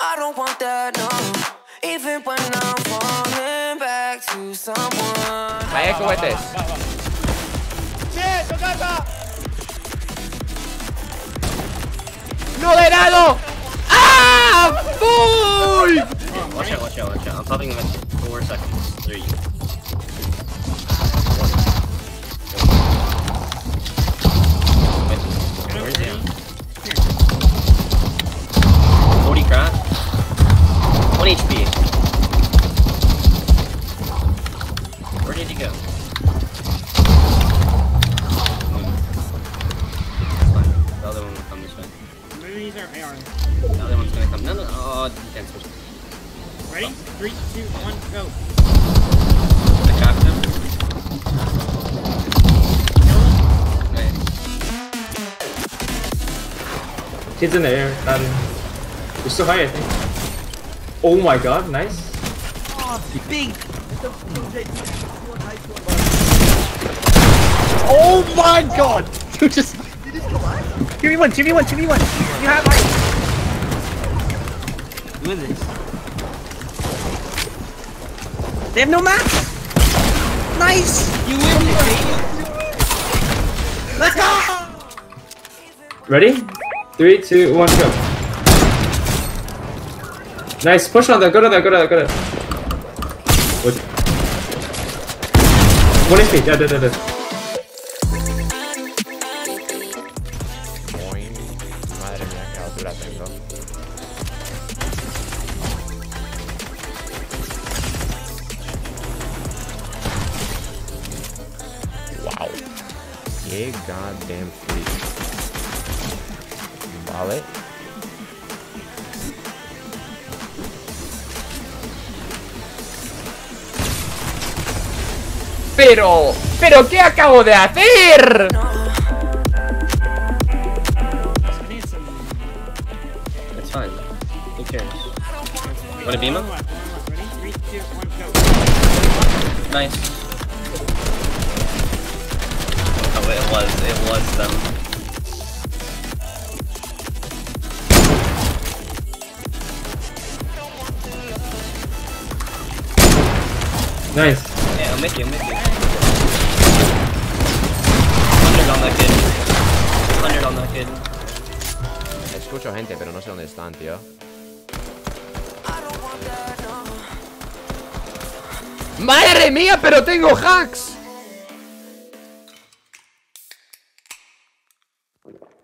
I don't want that, no. Even when I'm falling back to someone. Hay cohetes. ¡Che, tocata! ¡No le he dado! ¡Ah! ¡Full! Watch out, watch out, watch out. I'm popping them in four seconds. Three. The other one's gonna come. No, no, oh. Ready? Three, two, one, go. I. Kids in the air. Um, you're still high, I think. Oh my god, nice. Oh big! Oh my god! You just. Give me one, give me one, give me one! You have! Who is this? They have no map! Nice! You win the Let's go! Ready? Three, two, one, go. Nice, push on that, go to that, go to that, go to that. What? One HP, yeah, yeah, yeah, yeah. Boing. Madre mía, qué altura tengo. Qué goddamn freak. Vale. Pero, pero ¿qué acabo de hacer? I need some. It's fine. Who cares? Wanna beam him? One was. It was them. Nice. Yeah, I'm with you, I'm with you. 100 on that kid. 100 on that kid. Escucho gente, pero no sé dónde están, tío. ¡Madre mía, pero tengo hacks! Thank you.